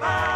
Bye.